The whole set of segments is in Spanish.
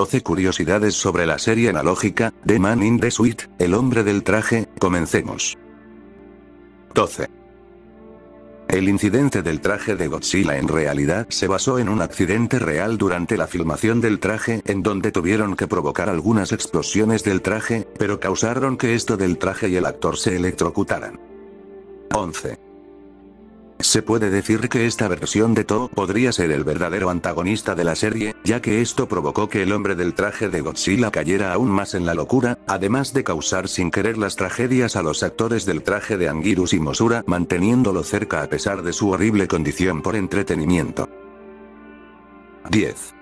12 curiosidades sobre la serie analógica, The Man in the Suite, el hombre del traje, comencemos. 12. El incidente del traje de Godzilla en realidad se basó en un accidente real durante la filmación del traje en donde tuvieron que provocar algunas explosiones del traje, pero causaron que esto del traje y el actor se electrocutaran. 11. Se puede decir que esta versión de To podría ser el verdadero antagonista de la serie, ya que esto provocó que el hombre del traje de Godzilla cayera aún más en la locura, además de causar sin querer las tragedias a los actores del traje de Anguirus y Mosura manteniéndolo cerca a pesar de su horrible condición por entretenimiento. 10.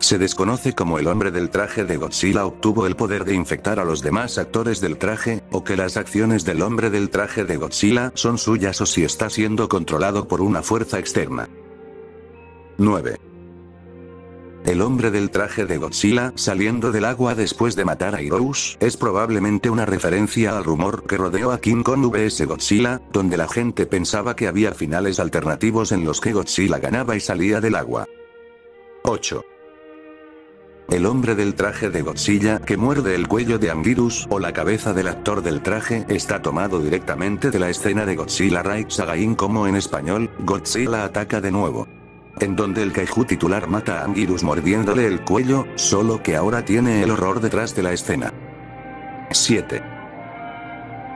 Se desconoce cómo el hombre del traje de Godzilla obtuvo el poder de infectar a los demás actores del traje, o que las acciones del hombre del traje de Godzilla son suyas o si está siendo controlado por una fuerza externa. 9. El hombre del traje de Godzilla saliendo del agua después de matar a Heroes es probablemente una referencia al rumor que rodeó a King Kong vs Godzilla, donde la gente pensaba que había finales alternativos en los que Godzilla ganaba y salía del agua. 8. El hombre del traje de Godzilla que muerde el cuello de Anguirus o la cabeza del actor del traje está tomado directamente de la escena de Godzilla Raids Again como en español, Godzilla ataca de nuevo. En donde el kaiju titular mata a Anguirus mordiéndole el cuello, solo que ahora tiene el horror detrás de la escena. 7.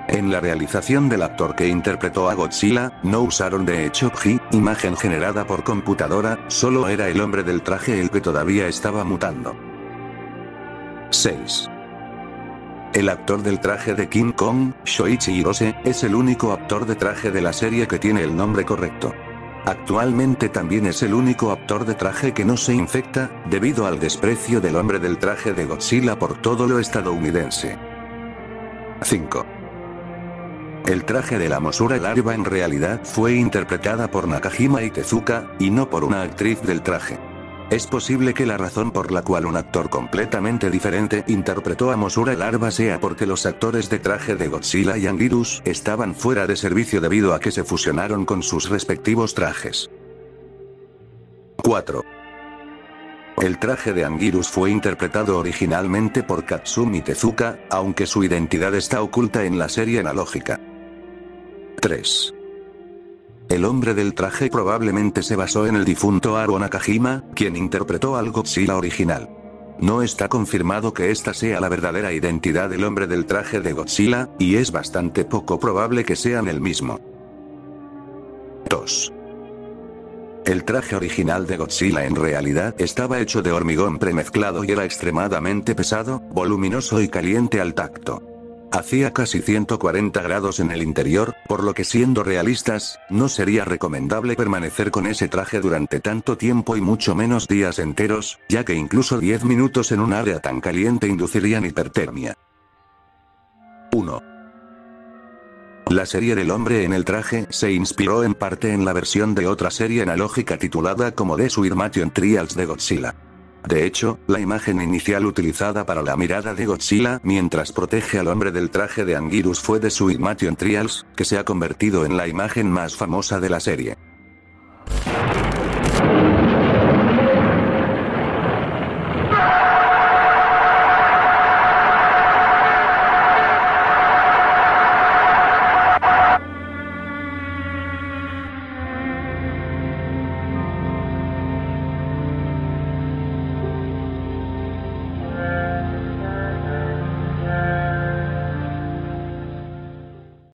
En la realización del actor que interpretó a Godzilla, no usaron de hecho PG, imagen generada por computadora, solo era el hombre del traje el que todavía estaba mutando. 6. El actor del traje de King Kong, Shoichi Hirose, es el único actor de traje de la serie que tiene el nombre correcto. Actualmente también es el único actor de traje que no se infecta, debido al desprecio del hombre del traje de Godzilla por todo lo estadounidense. 5. El traje de la Mosura Larva en realidad fue interpretada por Nakajima y Tezuka, y no por una actriz del traje. Es posible que la razón por la cual un actor completamente diferente interpretó a Mosura Larva sea porque los actores de traje de Godzilla y Anguirus estaban fuera de servicio debido a que se fusionaron con sus respectivos trajes. 4. El traje de Anguirus fue interpretado originalmente por Katsumi Tezuka, aunque su identidad está oculta en la serie analógica. 3. El hombre del traje probablemente se basó en el difunto Aro Nakajima, quien interpretó al Godzilla original. No está confirmado que esta sea la verdadera identidad del hombre del traje de Godzilla, y es bastante poco probable que sean el mismo. 2. El traje original de Godzilla en realidad estaba hecho de hormigón premezclado y era extremadamente pesado, voluminoso y caliente al tacto. Hacía casi 140 grados en el interior, por lo que siendo realistas, no sería recomendable permanecer con ese traje durante tanto tiempo y mucho menos días enteros, ya que incluso 10 minutos en un área tan caliente inducirían hipertermia. 1. La serie del hombre en el traje se inspiró en parte en la versión de otra serie analógica titulada como The Suirmation Trials de Godzilla. De hecho, la imagen inicial utilizada para la mirada de Godzilla mientras protege al hombre del traje de Anguirus fue de su Trials, que se ha convertido en la imagen más famosa de la serie.